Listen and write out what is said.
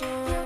you